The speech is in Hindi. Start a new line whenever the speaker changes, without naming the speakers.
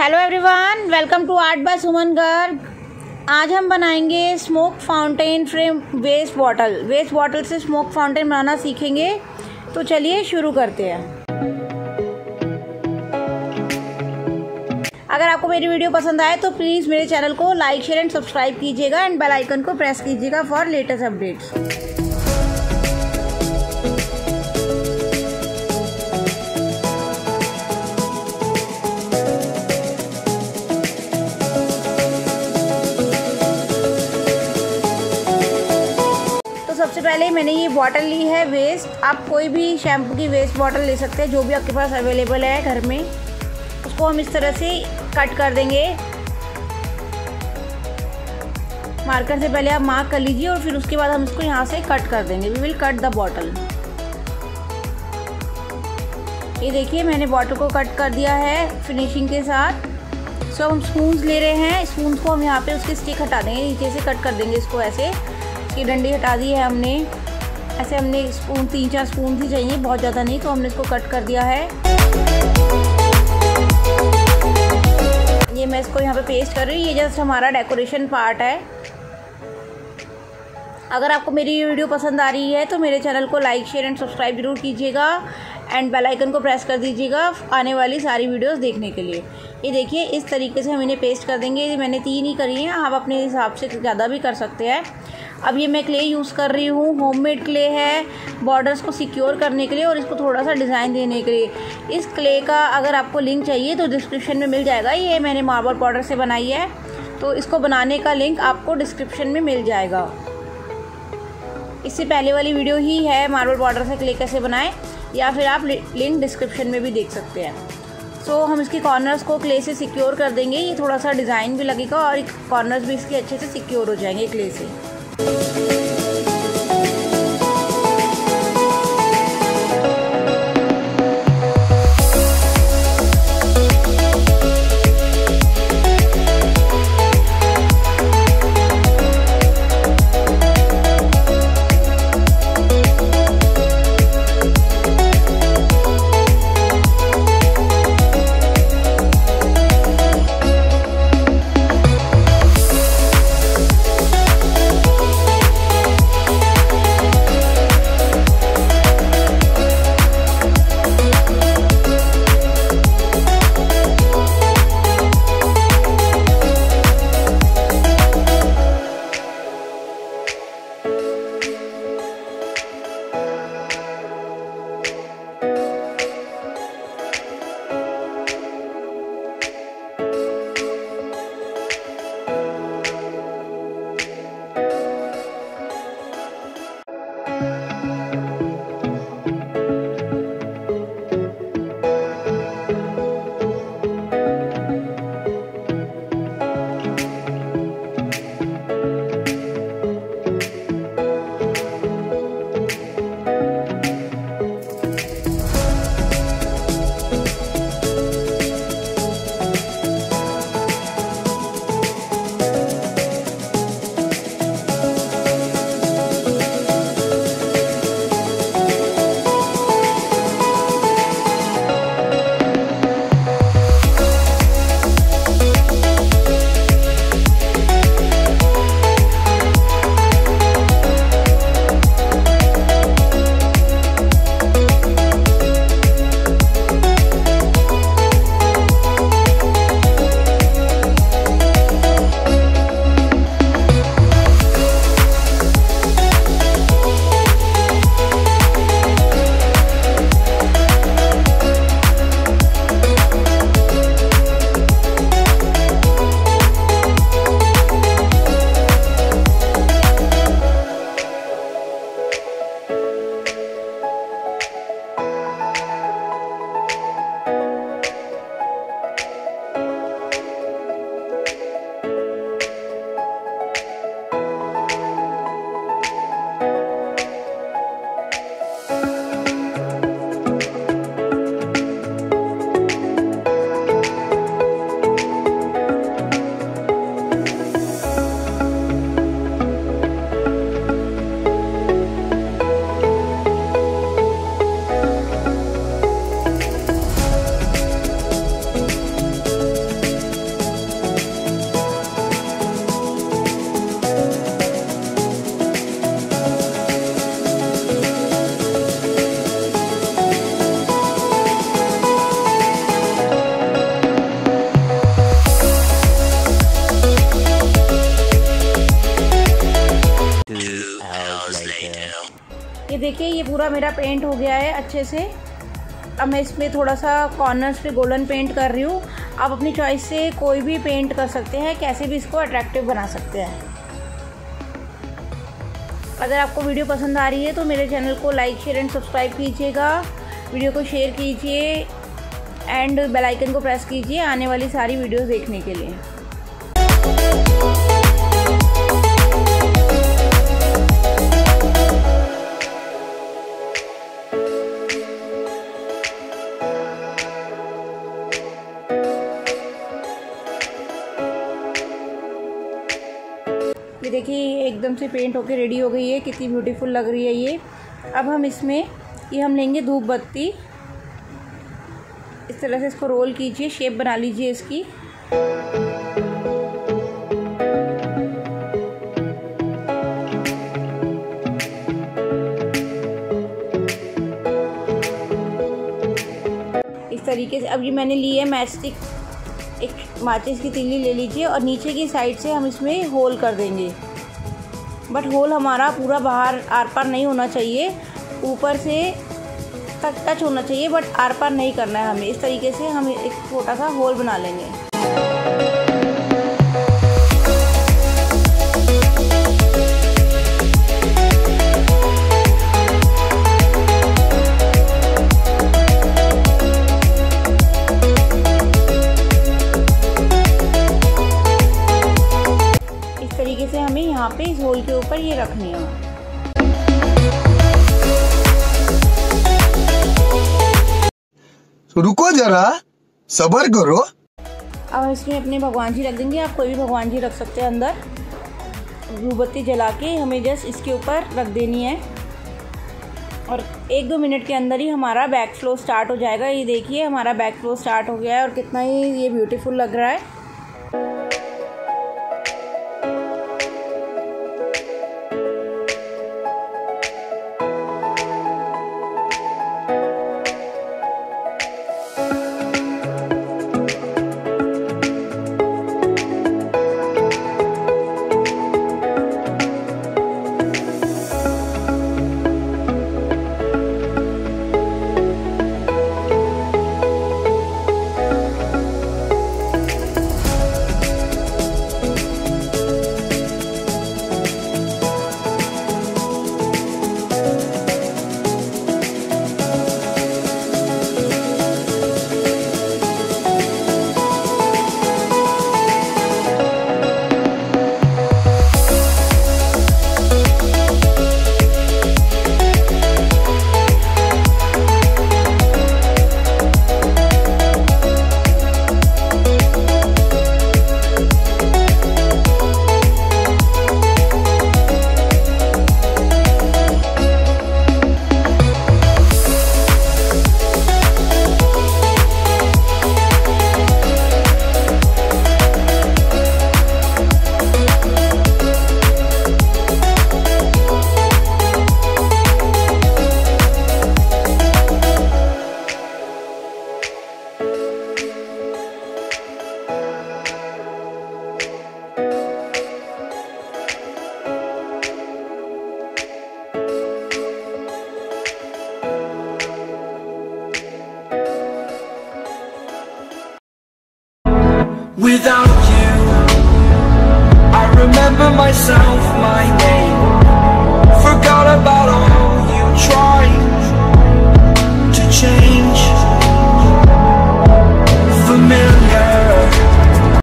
Hello everyone welcome to art by Suman Garg आज हम बनाएँगे smoke fountain from waste bottle waste bottle से स्मोक फाउंटेन बनाना सीखेंगे। तो चलिए शुरू करते हैं। अगर आपको मेरी वीडियो पसंद आए तो प्लीज़ मेरे चैनल को लाइक शेयर एंड सब्सक्राइब कीजिएगा एंड बेल आइकन को प्रेस कीजिएगा फॉर लेटेस्ट अपडेट्स सबसे पहले मैंने ये बॉटल ली है वेस्ट आप कोई भी शैम्पू की वेस्ट बॉटल ले सकते हैं, जो भी आपके पास अवेलेबल है घर में. उसको हम इस तरह से कट कर देंगे. मार्कर से पहले आप मार्क कर लीजिए और फिर उसके बाद हम इसको यहाँ से कट कर देंगे. We will cut the bottle ये देखिए, मैंने बॉटल को कट कर दिया है फिनिशिंग के साथ. सो हम स्पून ले रहे हैं. स्पून को हम यहाँ पे उसके स्टिक हटा देंगे, नीचे से कट कर देंगे इसको ऐसे. इसकी डंडी हटा दी है हमने। ऐसे हमने स्पून, तीन चार स्पून ही चाहिए, बहुत ज़्यादा नहीं तो हमने इसको कट कर दिया है। ये मैं इसको यहाँ पे पेस्ट कर रही हूँ, ये जस्ट हमारा डेकोरेशन पार्ट है। अगर आपको मेरी ये वीडियो पसंद आ रही है तो मेरे चैनल को लाइक, शेयर एंड सब्सक्राइब ज़रूर कीजिएगा। एंड बेल आइकन को प्रेस कर दीजिएगा आने वाली सारी वीडियोस देखने के लिए। ये देखिए, इस तरीके से हम इन्हें पेस्ट कर देंगे। मैंने तीन ही करी हैं, आप अपने हिसाब से ज़्यादा भी कर सकते हैं। अब ये मैं क्ले यूज़ कर रही हूँ होममेड क्ले है बॉर्डर्स को सिक्योर करने के लिए और इसको थोड़ा सा डिज़ाइन देने के लिए। इस क्ले का अगर आपको लिंक चाहिए तो डिस्क्रिप्शन में मिल जाएगा। ये मैंने मार्बल पाउडर से बनाई है। तो इसको बनाने का लिंक आपको डिस्क्रिप्शन में मिल जाएगा। इससे पहले वाली वीडियो ही है मार्बल पाउडर से क्ले कैसे बनाएँ या फिर आप लिंक डिस्क्रिप्शन में भी देख सकते हैं। सो so, हम इसके कॉर्नर्स को क्ले से सिक्योर कर देंगे। ये थोड़ा सा डिज़ाइन भी लगेगा और कॉर्नर्स भी इसके अच्छे से सिक्योर हो जाएँगे क्ले से। Bye. पूरा मेरा पेंट हो गया है अच्छे से। अब मैं इसमें थोड़ा सा कॉर्नर्स पे गोल्डन पेंट कर रही हूँ। आप अपनी चॉइस से कोई भी पेंट कर सकते हैं कैसे भी इसको अट्रैक्टिव बना सकते हैं। अगर आपको वीडियो पसंद आ रही है तो मेरे चैनल को लाइक शेयर एंड सब्सक्राइब कीजिएगा। वीडियो को शेयर कीजिए एंड बेल आइकन को प्रेस कीजिए आने वाली सारी वीडियोस देखने के लिए। ये देखिए एकदम से पेंट होके रेडी हो गई है, कितनी ब्यूटीफुल लग रही है ये। अब हम इसमें, ये हम लेंगे धूप बत्ती। इस तरह से इसको रोल कीजिए शेप बना लीजिए इसकी। इस तरीके से, अब ये मैंने ली है मैस्टिक माचिस की तीली ले लीजिए और नीचे की साइड से हम इसमें होल कर देंगे। बट होल हमारा पूरा बाहर आर पार नहीं होना चाहिए। ऊपर से तक, टच होना चाहिए, बट आर पार नहीं करना है हमें। इस तरीके से हम एक छोटा सा होल बना लेंगे।
रुको जरा, सबर करो।
अब इसमें अपने भगवान जी रख देंगे, आप कोई भी भगवान जी रख सकते हैं अंदर। धूपबत्ती जला के हमें जस्ट इसके ऊपर रख देनी है। और एक दो मिनट के अंदर ही हमारा बैक फ्लो स्टार्ट हो जाएगा। ये देखिए, हमारा बैक फ्लो स्टार्ट हो गया है और कितना ही ये ब्यूटीफुल लग रहा है।
Without you, I remember myself, my name.